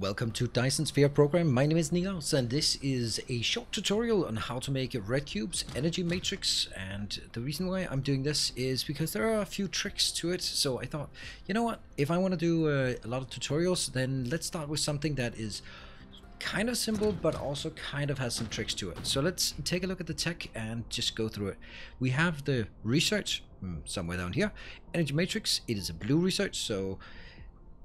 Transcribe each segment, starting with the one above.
Welcome to Dyson Sphere program. My name is Nilaus and this is a short tutorial on how to make red cubes energy matrix and the reason why I'm doing this is because there are a few tricks to it so I thought you know what if I want to do uh, a lot of tutorials then let's start with something that is kind of simple but also kind of has some tricks to it. So let's take a look at the tech and just go through it. We have the research hmm, somewhere down here. Energy matrix, it is a blue research so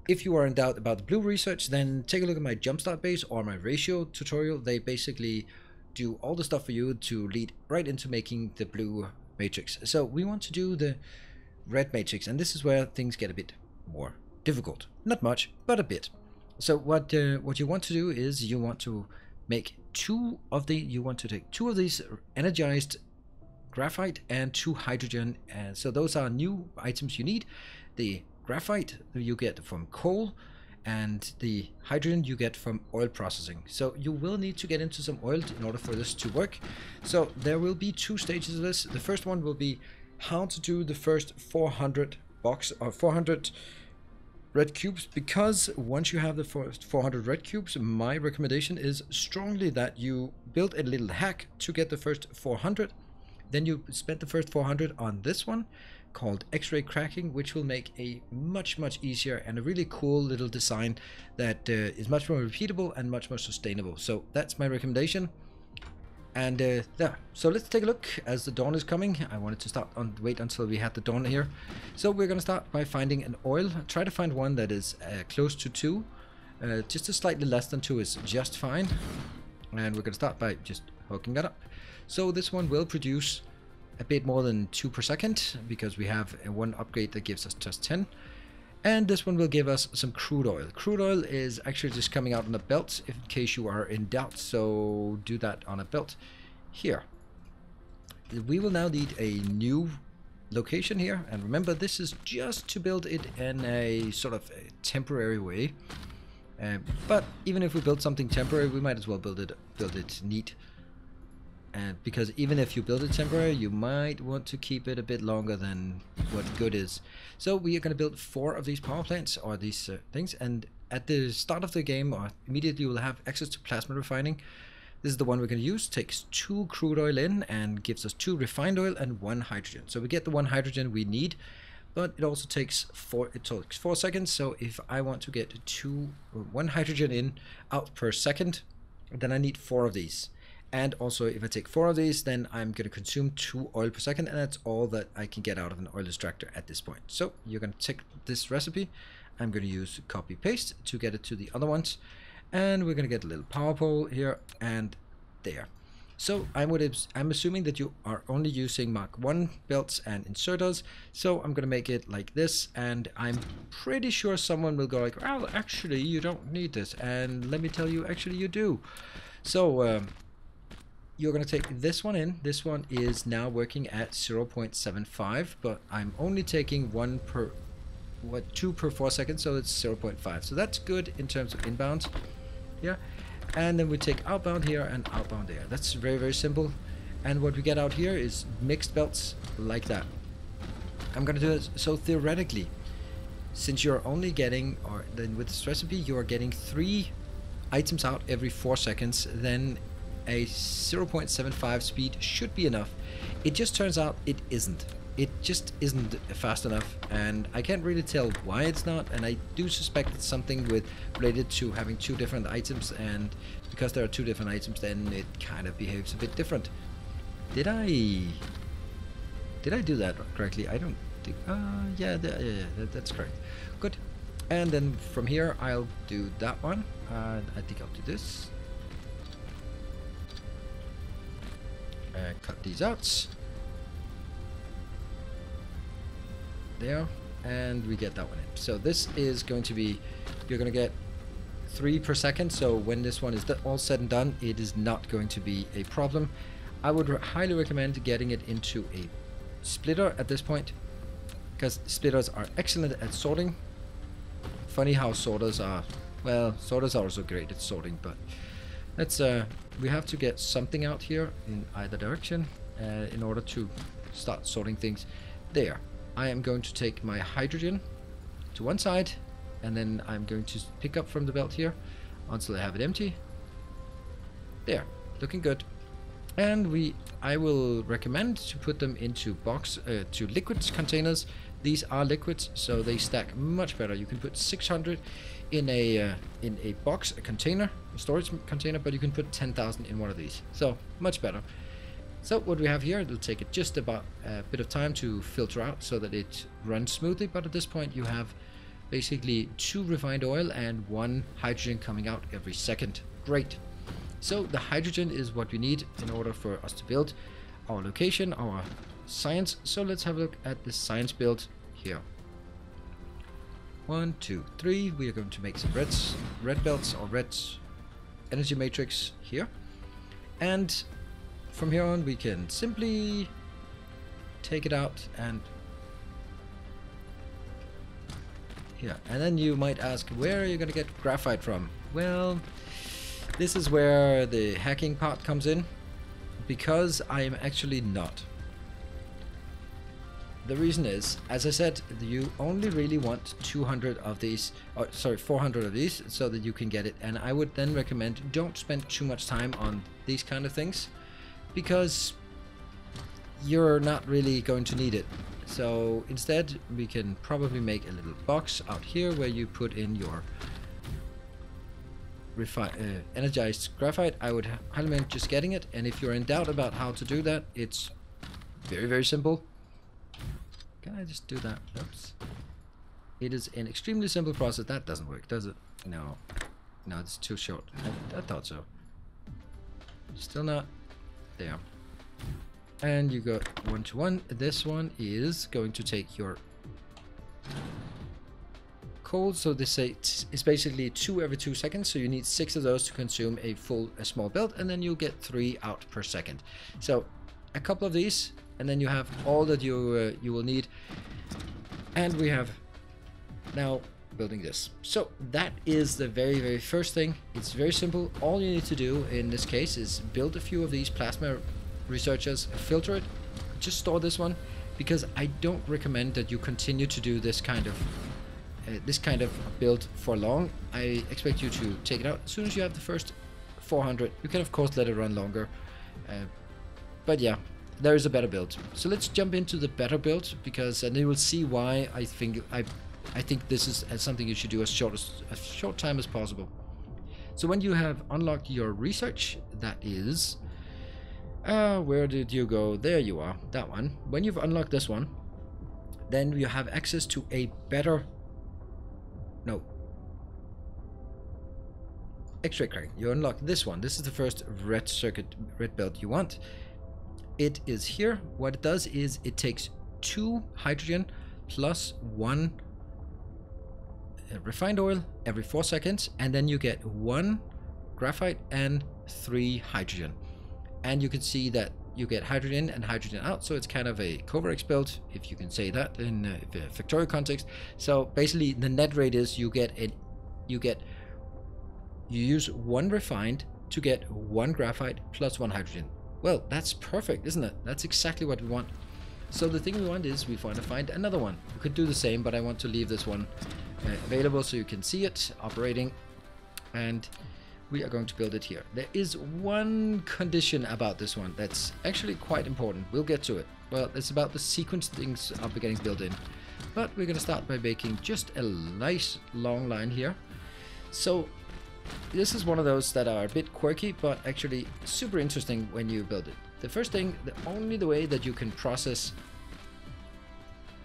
if you are in doubt about the blue research, then take a look at my jumpstart base or my ratio tutorial. They basically do all the stuff for you to lead right into making the blue matrix. So we want to do the red matrix, and this is where things get a bit more difficult. Not much, but a bit. So what uh, what you want to do is you want to make two of the you want to take two of these energized graphite and two hydrogen and so those are new items you need the graphite you get from coal and the hydrogen you get from oil processing. So you will need to get into some oil in order for this to work. So there will be two stages of this. The first one will be how to do the first 400 box uh, or 400 red cubes because once you have the first 400 red cubes my recommendation is strongly that you build a little hack to get the first 400 then you spend the first 400 on this one called X-ray cracking, which will make a much, much easier and a really cool little design that uh, is much more repeatable and much more sustainable. So that's my recommendation. And uh, yeah, so let's take a look as the dawn is coming. I wanted to start on wait until we had the dawn here. So we're gonna start by finding an oil. Try to find one that is uh, close to two. Uh, just a slightly less than two is just fine. And we're gonna start by just hooking that up. So this one will produce a bit more than 2 per second because we have one upgrade that gives us just 10 and this one will give us some crude oil. Crude oil is actually just coming out on a belt in case you are in doubt. So do that on a belt here. We will now need a new location here. And remember this is just to build it in a sort of a temporary way. Uh, but even if we build something temporary we might as well build it build it neat and because even if you build it temporary you might want to keep it a bit longer than what good is. So we are going to build four of these power plants or these uh, things and at the start of the game or immediately you will have access to plasma refining. This is the one we're going to use takes two crude oil in and gives us two refined oil and one hydrogen. So we get the one hydrogen we need but it also takes four it takes four seconds. So if i want to get two one hydrogen in out per second then i need four of these and also if I take four of these, then I'm going to consume two oil per second, and that's all that I can get out of an oil extractor at this point. So you're going to take this recipe. I'm going to use copy paste to get it to the other ones. And we're going to get a little power pole here and there. So I would, I'm assuming that you are only using Mark 1 belts and inserters. So I'm going to make it like this. And I'm pretty sure someone will go like, well, actually, you don't need this. And let me tell you, actually, you do. So um, you're going to take this one in. This one is now working at 0.75, but I'm only taking one per, what, two per four seconds, so it's 0.5. So that's good in terms of inbound. Yeah. And then we take outbound here and outbound there. That's very, very simple. And what we get out here is mixed belts like that. I'm going to do it. So theoretically, since you're only getting, or then with this recipe, you are getting three items out every four seconds, then a 0.75 speed should be enough. It just turns out it isn't. It just isn't fast enough and I can't really tell why it's not and I do suspect it's something with related to having two different items and because there are two different items then it kind of behaves a bit different. Did I... Did I do that correctly? I don't think... Uh, yeah, yeah, yeah, that, that's correct. Good. And then from here I'll do that one. Uh, I think I'll do this. Uh, cut these out. There. And we get that one in. So this is going to be you're going to get three per second. So when this one is all said and done it is not going to be a problem. I would highly recommend getting it into a splitter at this point because splitters are excellent at sorting. Funny how sorters are well sorters are also great at sorting but Let's, uh, we have to get something out here in either direction uh, in order to start sorting things. There. I am going to take my hydrogen to one side and then I'm going to pick up from the belt here. until I have it empty. There, looking good. And we, I will recommend to put them into box, uh, to liquids containers. These are liquids, so they stack much better. You can put 600 in a uh, in a box, a container, a storage container, but you can put 10,000 in one of these. So much better. So what we have here, it'll take it just about a bit of time to filter out so that it runs smoothly. But at this point, you have basically two refined oil and one hydrogen coming out every second. Great. So the hydrogen is what we need in order for us to build our location, our science. So let's have a look at the science build here. One, two, three. We are going to make some reds, red belts or red energy matrix here. And from here on we can simply take it out and here. And then you might ask, where are you going to get graphite from? Well, this is where the hacking part comes in. Because I am actually not the reason is, as I said, you only really want 200 of these, or sorry, 400 of these, so that you can get it. And I would then recommend don't spend too much time on these kind of things, because you're not really going to need it. So instead, we can probably make a little box out here where you put in your uh, energized graphite. I would highly recommend just getting it. And if you're in doubt about how to do that, it's very, very simple can I just do that? Oops. It is an extremely simple process. That doesn't work, does it? No. No, it's too short. I, I thought so. Still not. There. And you go one to one. This one is going to take your coal. So this say it's basically two every two seconds. So you need six of those to consume a full, a small belt, and then you'll get three out per second. So a couple of these and then you have all that you uh, you will need. And we have now building this. So that is the very very first thing. It's very simple. All you need to do in this case is build a few of these plasma researchers filter it. Just store this one because I don't recommend that you continue to do this kind of uh, this kind of build for long. I expect you to take it out. As soon as you have the first 400 you can of course let it run longer. Uh, but yeah there is a better build. So let's jump into the better build because and you will see why I think I I think this is something you should do as short as as short time as possible. So when you have unlocked your research, that is uh, where did you go? There you are, that one. When you've unlocked this one, then you have access to a better no X-ray crack. You unlock this one. This is the first red circuit red belt you want it is here. What it does is it takes two hydrogen plus one uh, refined oil every four seconds, and then you get one graphite and three hydrogen. And you can see that you get hydrogen and hydrogen out, so it's kind of a Kovarex build, if you can say that in a Factorio context. So basically, the net rate is you get it, you get you use one refined to get one graphite plus one hydrogen. Well, that's perfect, isn't it? That's exactly what we want. So the thing we want is we want to find another one. We could do the same, but I want to leave this one uh, available so you can see it operating. And we are going to build it here. There is one condition about this one that's actually quite important. We'll get to it. Well, it's about the sequence things are getting built in. But we're going to start by making just a nice long line here. So this is one of those that are a bit quirky, but actually super interesting when you build it. The first thing, the only the way that you can process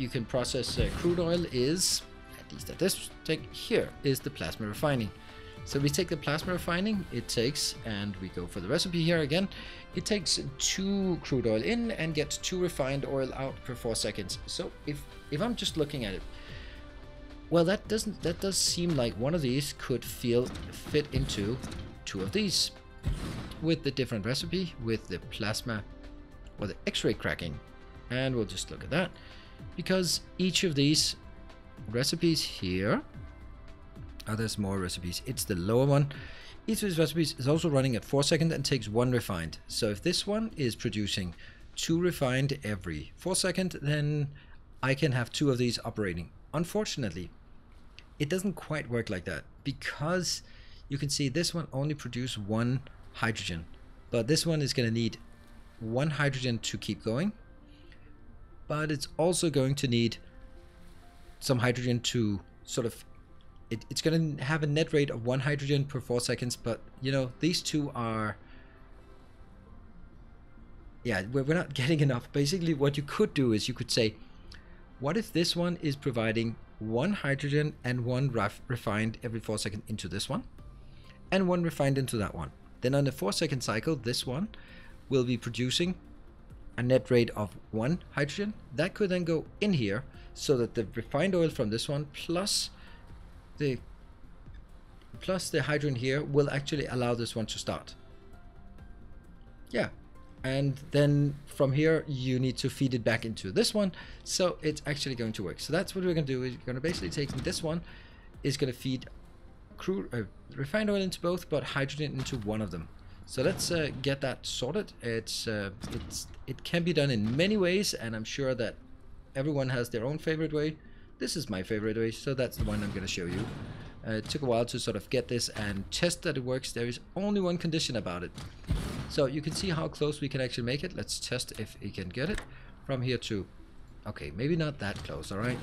you can process uh, crude oil is, at least at this thing here, is the plasma refining. So we take the plasma refining, it takes, and we go for the recipe here again, it takes two crude oil in and gets two refined oil out per four seconds. So if, if I'm just looking at it, well, that doesn't that does seem like one of these could feel fit into two of these. With the different recipe with the plasma or the x-ray cracking. And we'll just look at that. Because each of these recipes here oh there's more recipes. It's the lower one. Each of these recipes is also running at 4 seconds and takes one refined. So if this one is producing two refined every 4 seconds then I can have two of these operating. Unfortunately it doesn't quite work like that because you can see this one only produce one hydrogen. But this one is going to need one hydrogen to keep going. But it's also going to need some hydrogen to sort of it, it's going to have a net rate of one hydrogen per four seconds but you know these two are yeah we're, we're not getting enough basically what you could do is you could say what if this one is providing one hydrogen and one ref refined every four seconds into this one and one refined into that one. Then on the four second cycle this one will be producing a net rate of one hydrogen. That could then go in here so that the refined oil from this one plus the plus the hydrogen here will actually allow this one to start. Yeah and then from here you need to feed it back into this one. So it's actually going to work. So that's what we're going to do. We're going to basically take this one is going to feed crude uh, refined oil into both but hydrogen into one of them. So let's uh, get that sorted. It's uh, it's it can be done in many ways and I'm sure that everyone has their own favorite way. This is my favorite way so that's the one I'm going to show you. Uh, it took a while to sort of get this and test that it works. There is only one condition about it so you can see how close we can actually make it. Let's test if we can get it from here to... Okay, maybe not that close, alright?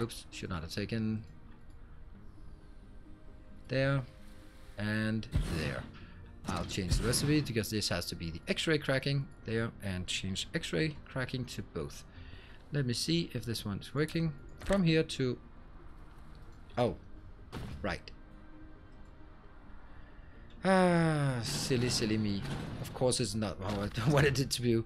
Oops, should not have taken... There. And there. I'll change the recipe because this has to be the X-ray cracking there and change X-ray cracking to both. Let me see if this one is working. From here to... Oh, right. Ah, silly, silly me. Of course it's not how I wanted it to be.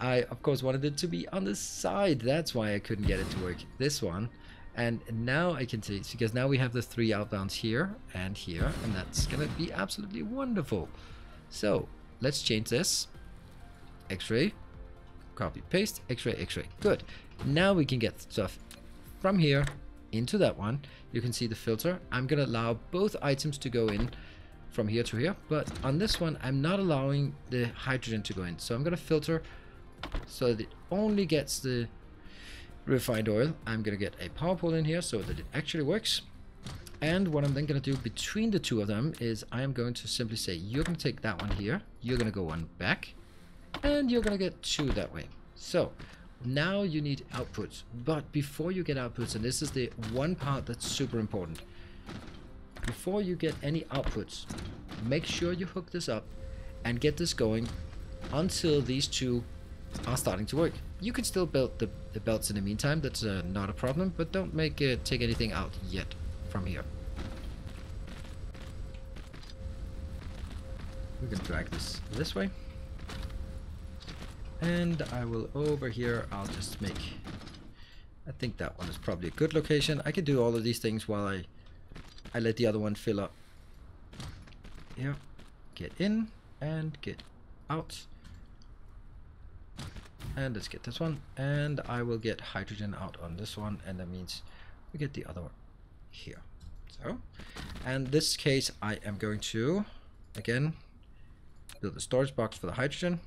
I, of course, wanted it to be on the side. That's why I couldn't get it to work. This one. And now I can see, because now we have the three outbounds here and here, and that's going to be absolutely wonderful. So, let's change this. X-ray, copy, paste, X-ray, X-ray. Good. Now we can get stuff from here into that one. You can see the filter. I'm going to allow both items to go in from here to here. But on this one, I'm not allowing the hydrogen to go in. So I'm going to filter so that it only gets the refined oil. I'm going to get a power pole in here so that it actually works. And what I'm then going to do between the two of them is I am going to simply say, you're going to take that one here. You're going to go one back. And you're going to get two that way. So now you need outputs. But before you get outputs, and this is the one part that's super important before you get any outputs, make sure you hook this up and get this going until these two are starting to work. You can still build the, the belts in the meantime, that's uh, not a problem, but don't make it take anything out yet from here. We can drag this this way. And I will over here, I'll just make, I think that one is probably a good location. I can do all of these things while I I let the other one fill up. Here, get in and get out. And let's get this one. And I will get hydrogen out on this one. And that means we get the other one here. So, and this case, I am going to, again, build a storage box for the hydrogen.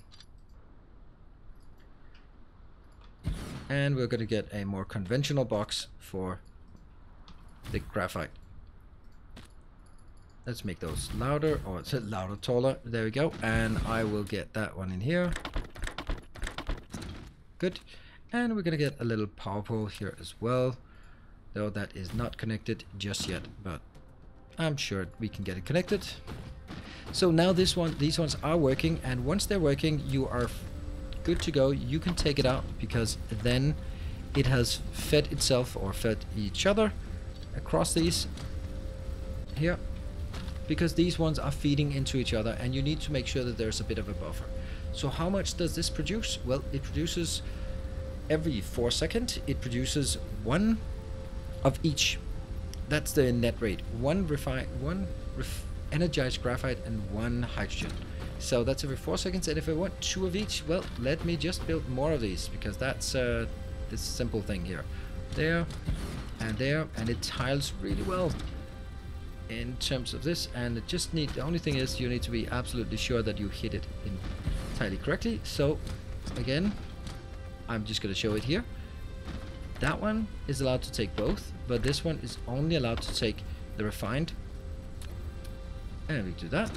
And we're going to get a more conventional box for the graphite. Let's make those louder, or it's louder, taller. There we go. And I will get that one in here. Good. And we're going to get a little power pole here as well. Though that is not connected just yet, but I'm sure we can get it connected. So now this one, these ones are working, and once they're working, you are good to go. You can take it out because then it has fed itself or fed each other across these here because these ones are feeding into each other and you need to make sure that there's a bit of a buffer. So how much does this produce? Well, it produces every four seconds, it produces one of each. That's the net rate. One refined, one ref energized graphite and one hydrogen. So that's every four seconds. And if I want two of each, well, let me just build more of these because that's uh, this simple thing here. There and there, and it tiles really well in terms of this and it just need the only thing is you need to be absolutely sure that you hit it entirely correctly so again I'm just gonna show it here that one is allowed to take both but this one is only allowed to take the refined And we do that.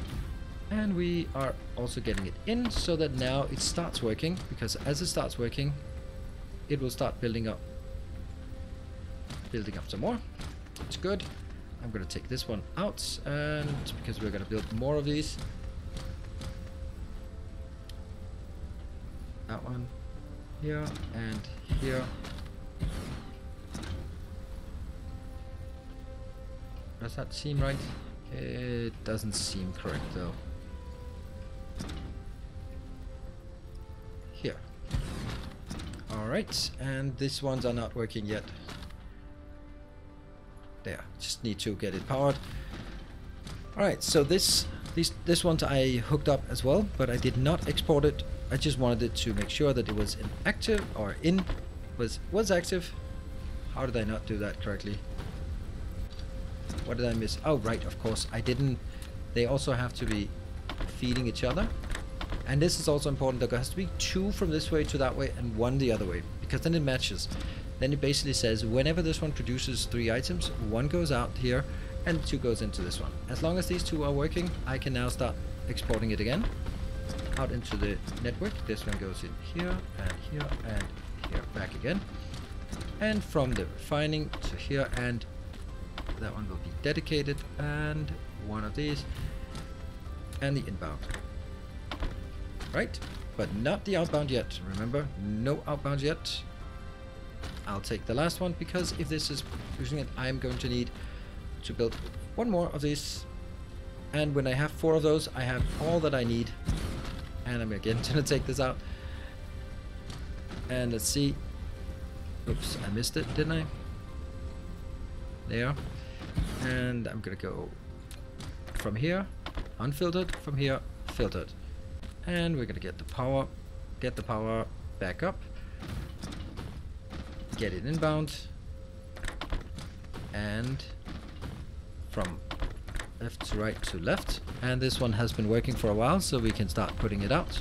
And we are also getting it in so that now it starts working because as it starts working, it will start building up building up some more. It's good. I'm gonna take this one out and because we're gonna build more of these. That one here and here. Does that seem right? It doesn't seem correct though. Here. Alright, and these ones are not working yet. There, just need to get it powered. Alright, so this these this ones I hooked up as well, but I did not export it. I just wanted it to make sure that it was inactive or in was was active. How did I not do that correctly? What did I miss? Oh right, of course. I didn't they also have to be feeding each other. And this is also important. There has to be two from this way to that way and one the other way because then it matches. Then it basically says whenever this one produces three items, one goes out here and two goes into this one. As long as these two are working, I can now start exporting it again out into the network. This one goes in here and here and here back again. And from the refining to here and that one will be dedicated and one of these and the inbound. Right? But not the outbound yet. Remember, no outbound yet. I'll take the last one because if this is using it, I'm going to need to build one more of these. And when I have four of those, I have all that I need. And I'm again going to take this out. And let's see. Oops, I missed it, didn't I? There. And I'm going to go from here, unfiltered, from here, filtered. And we're going to get the power, get the power back up get it inbound. And from left to right to left. And this one has been working for a while so we can start putting it out.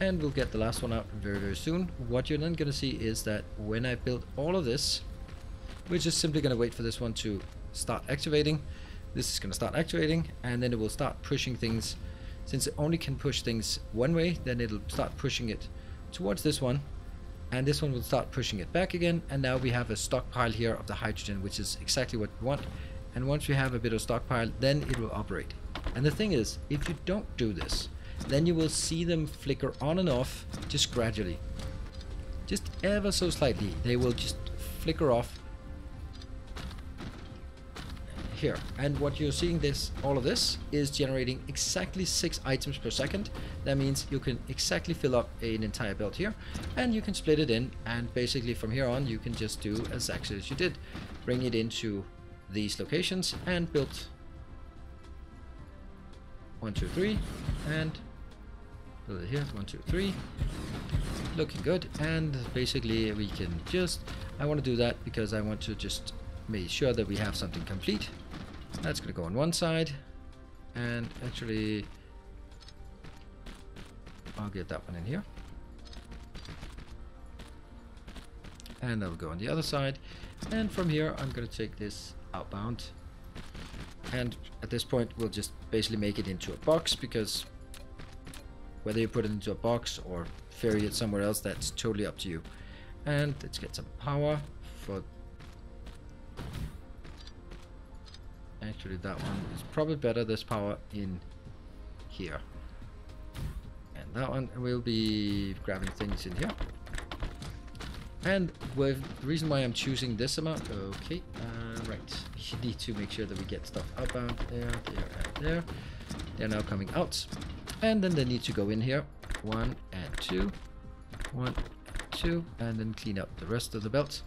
And we'll get the last one out very very soon. What you're then gonna see is that when I build all of this we're just simply gonna wait for this one to start activating. This is gonna start activating and then it will start pushing things. Since it only can push things one way then it'll start pushing it towards this one and this one will start pushing it back again. And now we have a stockpile here of the hydrogen which is exactly what we want. And once we have a bit of stockpile then it will operate. And the thing is if you don't do this then you will see them flicker on and off just gradually. Just ever so slightly they will just flicker off here. And what you're seeing this, all of this, is generating exactly six items per second. That means you can exactly fill up an entire belt here, and you can split it in, and basically from here on, you can just do as exactly as you did. Bring it into these locations and build one, two, three, and build it here, one, two, three. Looking good, and basically we can just, I want to do that because I want to just make sure that we have something complete that's going to go on one side. And actually, I'll get that one in here. And that'll go on the other side. And from here, I'm going to take this outbound. And at this point, we'll just basically make it into a box because whether you put it into a box or ferry it somewhere else, that's totally up to you. And let's get some power for Actually, that one is probably better, this power in here. And that one will be grabbing things in here. And with the reason why I'm choosing this amount, okay, uh, right, we need to make sure that we get stuff outbound there, there, and there. They're now coming out. And then they need to go in here, one and two, one and two, and then clean up the rest of the belts.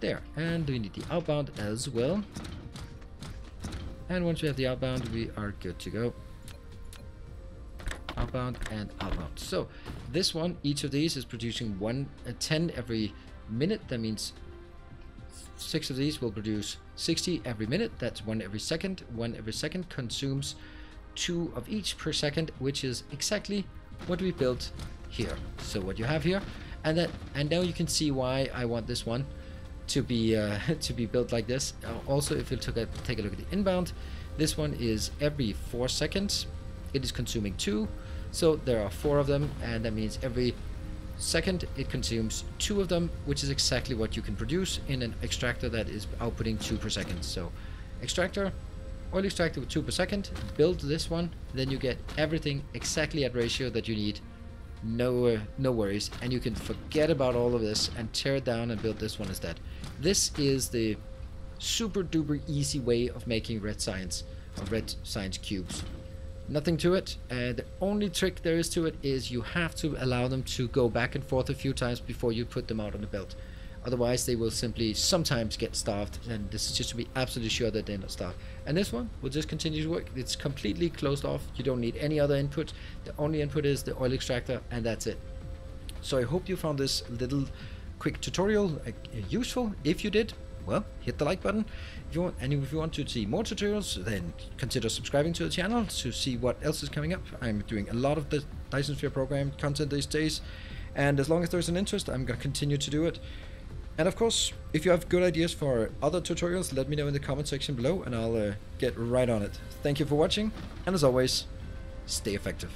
There, and we need the outbound as well. And once we have the outbound, we are good to go. Outbound and outbound. So this one, each of these is producing one, uh, 10 every minute. That means six of these will produce 60 every minute. That's one every second. One every second consumes two of each per second, which is exactly what we built here. So what you have here, and that, and now you can see why I want this one to be uh, to be built like this. Uh, also, if you took a, take a look at the inbound, This one is every 4 seconds. It is consuming 2. So there are 4 of them and that means every second it consumes 2 of them which is exactly what you can produce in an extractor that is outputting 2 per second. So extractor, oil extractor with 2 per second, build this one, then you get everything exactly at ratio that you need no uh, no worries. And you can forget about all of this and tear it down and build this one instead. This is the super duper easy way of making red science or red science cubes. Nothing to it. Uh, the only trick there is to it is you have to allow them to go back and forth a few times before you put them out on the belt Otherwise, they will simply sometimes get starved, and this is just to be absolutely sure that they're not starved. And this one will just continue to work. It's completely closed off. You don't need any other input. The only input is the oil extractor, and that's it. So I hope you found this little quick tutorial uh, useful. If you did, well, hit the like button. If you want, and if you want to see more tutorials, then consider subscribing to the channel to see what else is coming up. I'm doing a lot of the Dyson Sphere program content these days, and as long as there's an interest, I'm going to continue to do it. And of course, if you have good ideas for other tutorials, let me know in the comment section below and I'll uh, get right on it. Thank you for watching, and as always, stay effective.